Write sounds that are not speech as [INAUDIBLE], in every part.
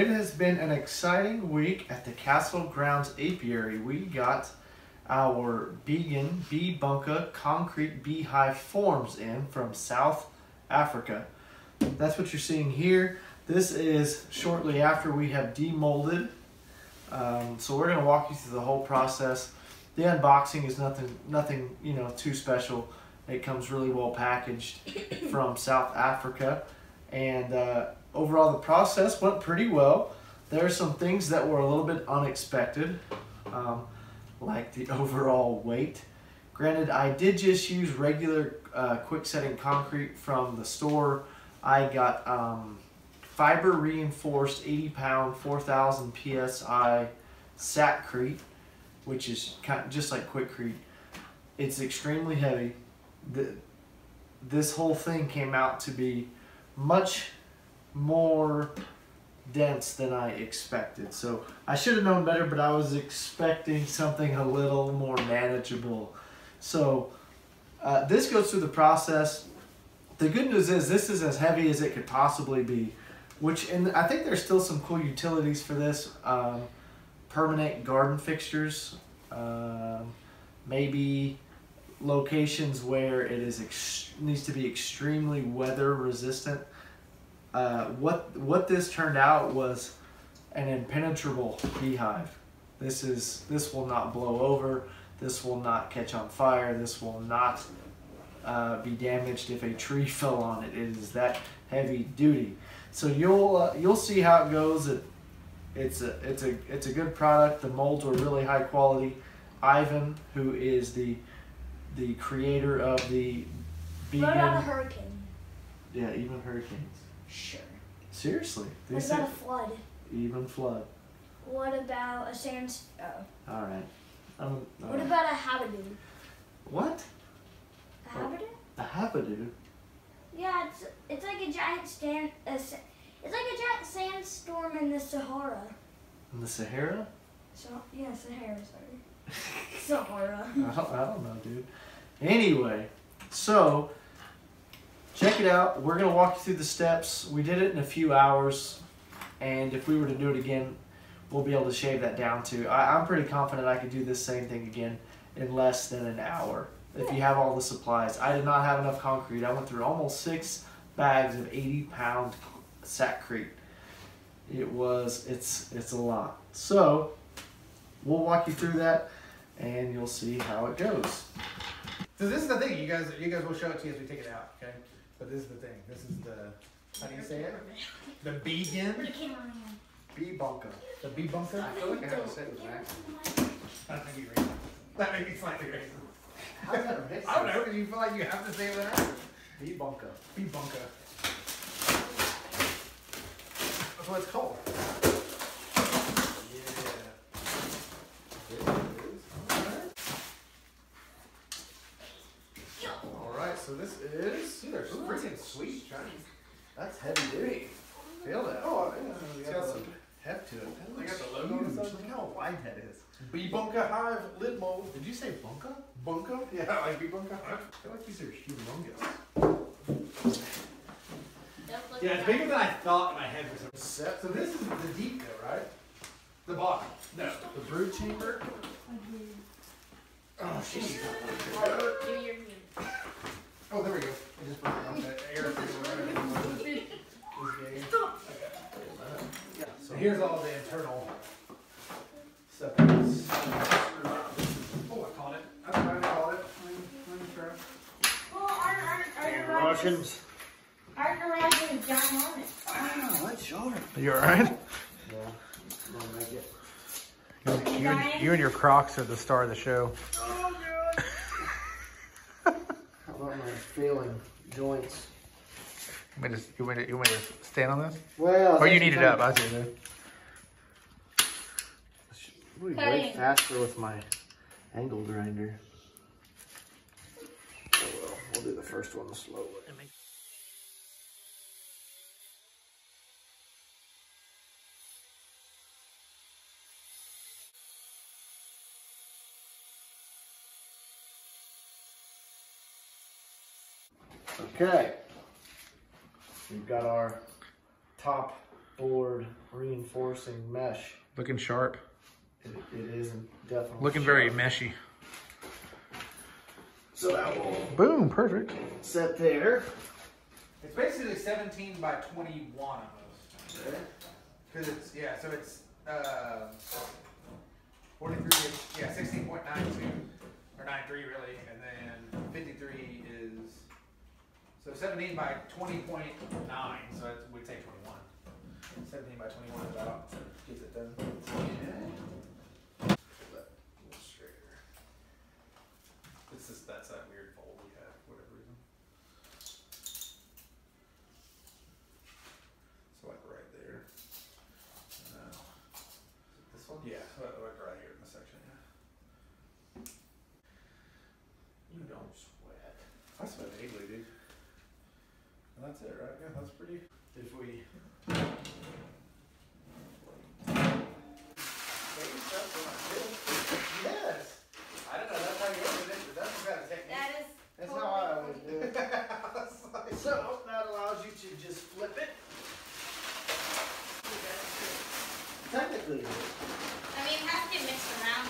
it has been an exciting week at the Castle Grounds Apiary. We got our Beegin bee bunka concrete beehive forms in from South Africa. That's what you're seeing here. This is shortly after we have demolded. Um, so we're gonna walk you through the whole process. The unboxing is nothing, nothing you know too special. It comes really well packaged from South Africa, and uh, overall the process went pretty well. There are some things that were a little bit unexpected, um, like the [LAUGHS] overall weight. Granted, I did just use regular uh, quick setting concrete from the store. I got um, fiber reinforced 80 pound 4000 psi Sakrete, which is kind of just like Quikrete. It's extremely heavy. The, this whole thing came out to be much more dense than I expected. So I should have known better, but I was expecting something a little more manageable. So uh, this goes through the process. The good news is this is as heavy as it could possibly be, which and I think there's still some cool utilities for this. Um, permanent garden fixtures, um, maybe locations where it is needs to be extremely weather resistant. Uh, what what this turned out was an impenetrable beehive. This is this will not blow over. This will not catch on fire. This will not uh, be damaged if a tree [LAUGHS] fell on it. It is that heavy duty. So you'll uh, you'll see how it goes. It, it's a it's a it's a good product. The molds were really high quality. Ivan, who is the the creator of the a hurricane? yeah, even hurricanes. Sure. Seriously, they What about a flood? even flood. What about a sand? Oh. All right. Um, all What right. about a habadoo? what? A habadoo? A habadoo? Yeah, it's it's like a giant stand. A, it's like a giant sandstorm in the Sahara. In the Sahara? So yeah, Sahara. Sorry. [LAUGHS] Sahara. [LAUGHS] I don't, I don't know, dude. Anyway, so check it out. We're gonna walk you through the steps. We did it in a few hours, and if we were to do it again, we'll be able to shave that down to. I, I'm pretty confident I could do this same thing again in less than an hour if you have all the supplies. I did not have enough concrete. I went through almost six bags of 80 pound Sakrete. It was it's it's a lot. So we'll walk you through that and you'll see how it goes. So this is the thing, you guys, you guys will show it to you as we take it out, okay? But this is the thing. This is the how do you say it? The Beegin Put a camera. Bee bunker. the bee bunker. I feel like I have to say it with an. That may be racist. That may be slightly racist. How's that racist? I don't know because you feel like you have to say it with an accent. Bee bunker. Bee bunker. That's what it's called. All right, so this is. See, they're freaking sweet, shiny. That's heavy duty. Feel that? Oh, yeah. It's It's got got some heft to it. They got the logo on the side. Look how wide that is. Bee bunker hive lid mold. Did you say bunker? Bunker? [LAUGHS] Yeah, like bee bunker hive. I feel like these are humongous. Yeah, it's bigger than I thought in my head for some Set. So this is the deep though, right? The bottom. No. The brood chamber. Oh, jeez. Do your Oh, there we go. I just put it on the air. Yeah. So So here's all the internal. Step this. Oh, I caught it. That's fine, I caught it. Russians. Aren't the raspberries down on it? Wow, that's sharp. You alright? Yeah. Don't make it. You, and, you and your Crocs are the star of the show. How about my failing joints? You want me to, you want me to, you want me to stand on this? Well. Or you need it up, I see that. Would be way faster with my angle grinder. Oh well, we'll do the first one the Okay. We've got our top board reinforcing mesh. Looking sharp. It, it is definitely Looking very meshy. So that will Boom, perfect. set there. It's basically 17 by 21 almost. Because it's, yeah, so it's uh, 43, is- yeah, 16.92, or 93 really, and then 53 is, so 17 by 20.9, so it would say 21. 17 by 21 is about, gets it done. Illustrator. This is, that's that weird fold we have, for whatever reason. So like right there. Uh, This one? yeah, so like like right here in the section. Yeah. You don't sweat. I sweat vaguely, dude. And that's? Yeah, that's pretty. If we Yes. I don't know. That's how you open it. but That's the kind of technique. That is That's totally how I always do it. [LAUGHS] Like- So that allows you to just flip it. Technically, it is. I mean, it has to get mixed around.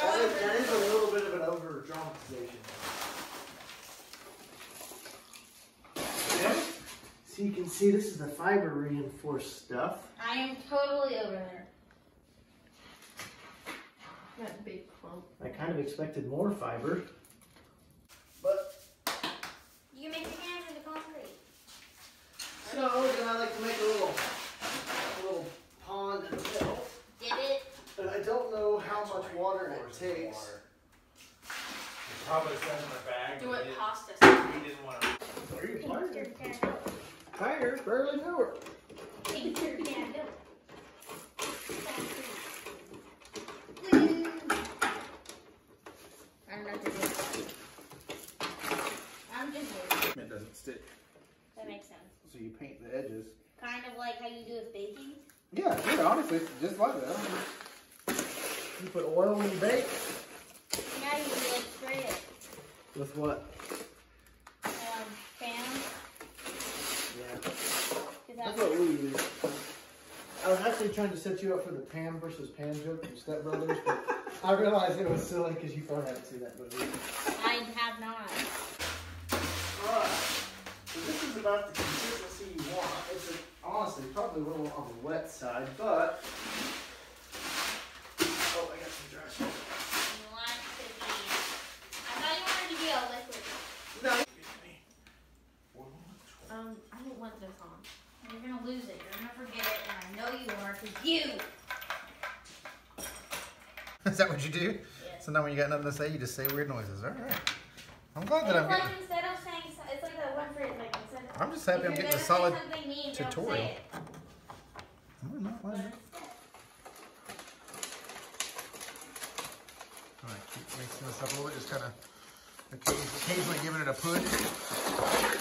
That is, that is a little bit of an over dramatization. Okay. So you can see this is the fiber reinforced stuff. I am totally over there. That big clump. I kind of expected more fiber, but You can make the hands into concrete. so then I like to make a little, a little pond in the middle. Did it? But I don't know how much water it takes. water. It Probably says in the bag. Do it it- pasta. We didn't want to. Where you fired? Fire, barely knew her. I'm it. Just it. It doesn't stick. That makes sense. So you paint the edges. Kind of like how you do with baking. Yeah, yeah, honestly, it's just like that. You put oil in your bake? Now you can like spray it. With what? Um, pan. Yeah. Is That's what we use. I was actually trying to set you up for the Pam versus Pan joke from Step Brothers, but I realized it was silly because you probably haven't seen that movie. I have not. Alright. So this is about the consistency you want. It's a, honestly probably a little on the wet side, but. Oh, I got some dry stuff. You want to be. I thought you wanted to be a liquid. No. Um, I don't want this on. You're gonna lose it. You're gonna forget it, and I know you are, cause you. [LAUGHS] Is that what you do? Yes. So now when you got nothing to say, you just say weird noises. All right. I'm glad It's that I'm like getting. instead of saying, so- it's like that one phrase, like instead. I'm just happy I'm getting a solid. mean, tutorial. I'm not But lying. instead- All right, keep mixing this up a little bit, just kind of occasionally giving it a push.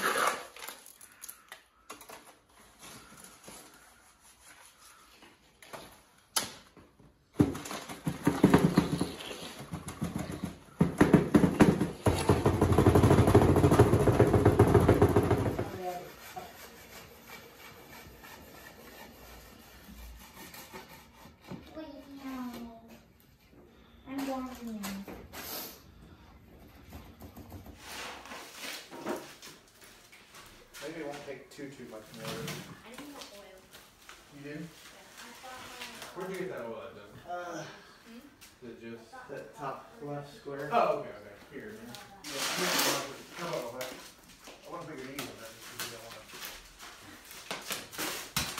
Wait, no. I'm warming you. Maybe it won't take too too much more. I didn't want oil. You do? I thought my- Where'd you get that oil at, Doug? Uh, Is it just? that top left square. Oh, okay, okay. Here. How about all that? I want to put your knees on that just because you don't want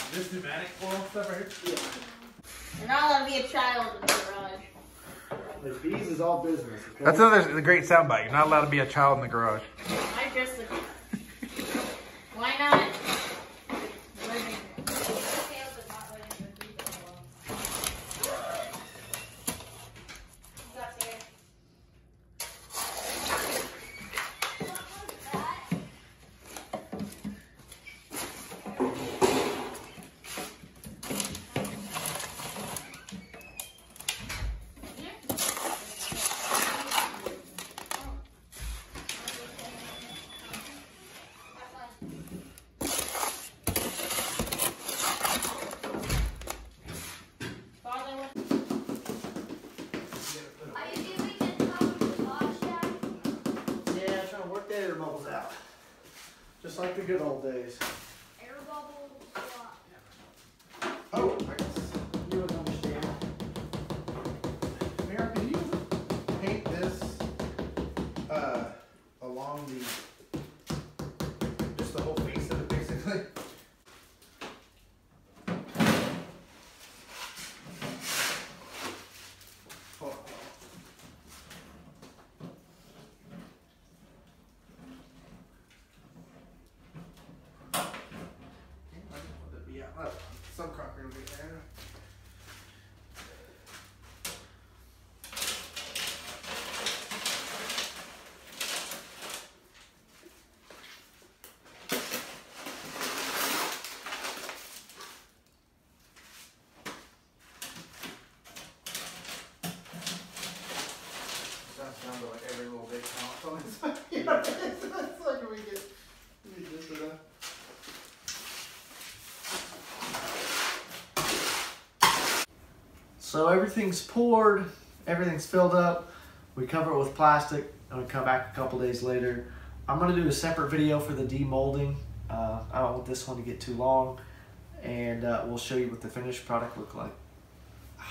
to. This pneumatic oil stuff right here? You're not allowed to be a child in the garage. The bees is all business. Okay? That's another great soundbite. You're not allowed to be a child in the garage. I just look. Why not? Just like the good old days. Air bubbles. what? Oh, I guess. You would understand. Mayor, can you paint this uh, along the just the whole face of it, basically? Hold on. I just want it to be out. Oh, Some concrete will be there. That's down to like every little big count on it. You know, it's, it's like we get, we just uh, So everything's poured, everything's filled up. We cover it with plastic, and we come back a couple days later. I'm gonna do a separate video for the demolding. Uh, I don't want this one to get too long, and uh, we'll show you what the finished product look like. [SIGHS]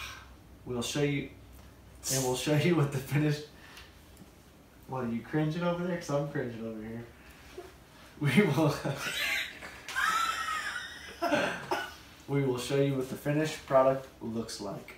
We'll show you, and we'll show you what the finished. What are you cringing over there? Cause I'm cringing over here. We will. [LAUGHS] we will show you what the finished product looks like.